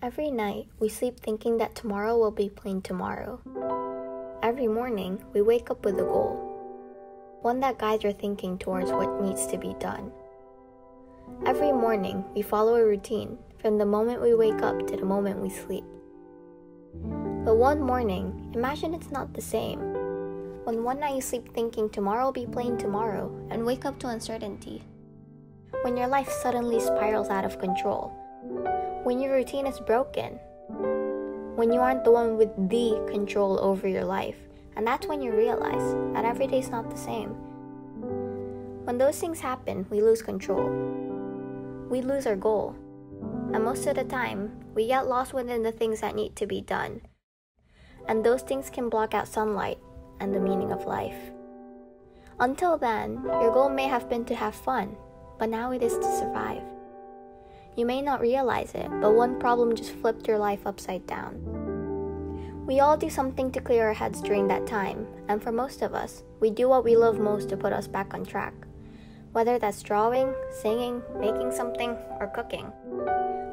Every night, we sleep thinking that tomorrow will be plain tomorrow. Every morning, we wake up with a goal, one that guides our thinking towards what needs to be done. Every morning, we follow a routine from the moment we wake up to the moment we sleep. But one morning, imagine it's not the same. When one night you sleep thinking tomorrow will be plain tomorrow and wake up to uncertainty. When your life suddenly spirals out of control when your routine is broken, when you aren't the one with the control over your life. And that's when you realize that every day is not the same. When those things happen, we lose control. We lose our goal. And most of the time, we get lost within the things that need to be done. And those things can block out sunlight and the meaning of life. Until then, your goal may have been to have fun, but now it is to survive. You may not realize it, but one problem just flipped your life upside down. We all do something to clear our heads during that time, and for most of us, we do what we love most to put us back on track. Whether that's drawing, singing, making something, or cooking.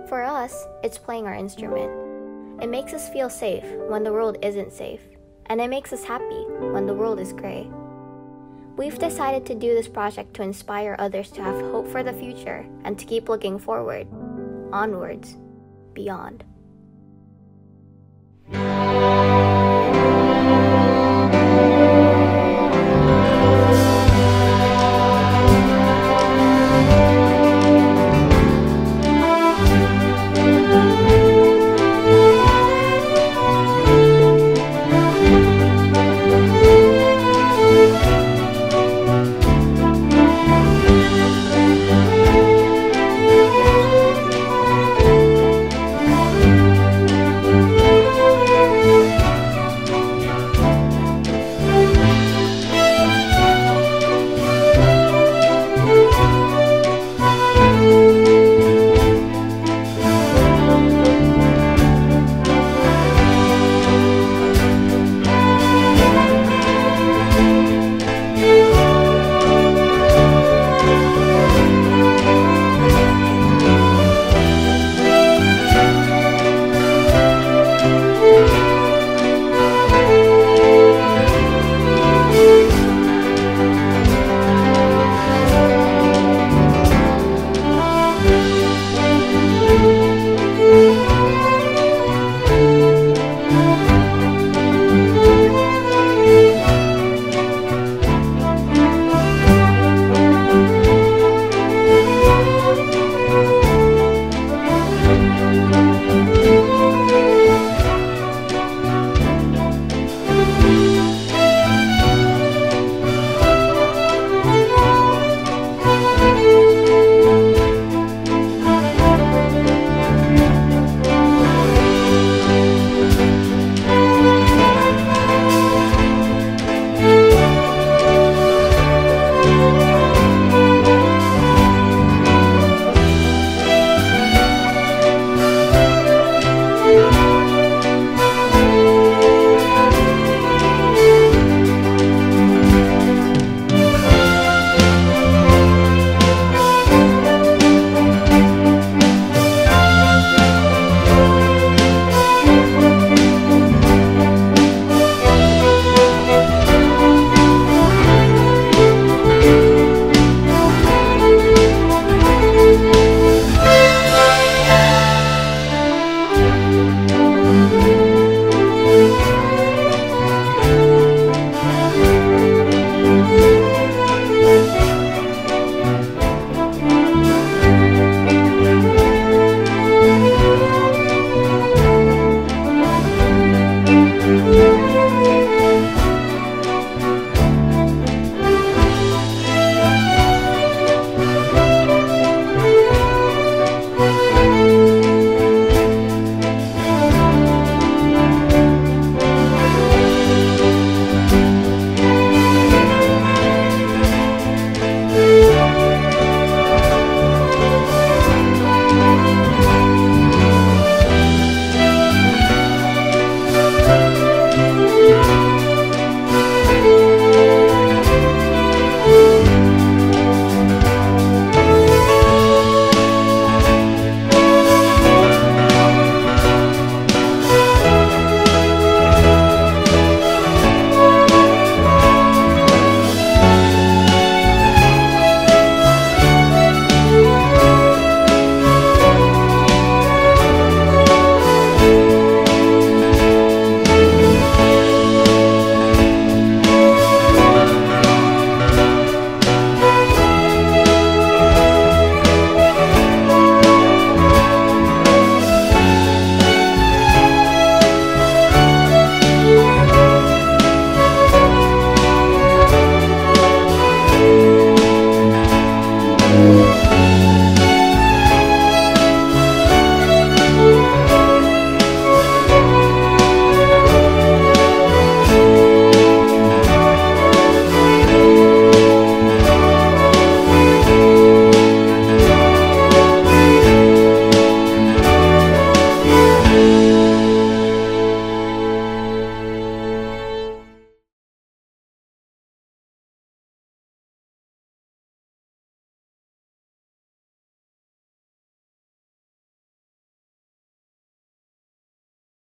For us, it's playing our instrument. It makes us feel safe when the world isn't safe, and it makes us happy when the world is gray. We've decided to do this project to inspire others to have hope for the future and to keep looking forward, onwards, beyond.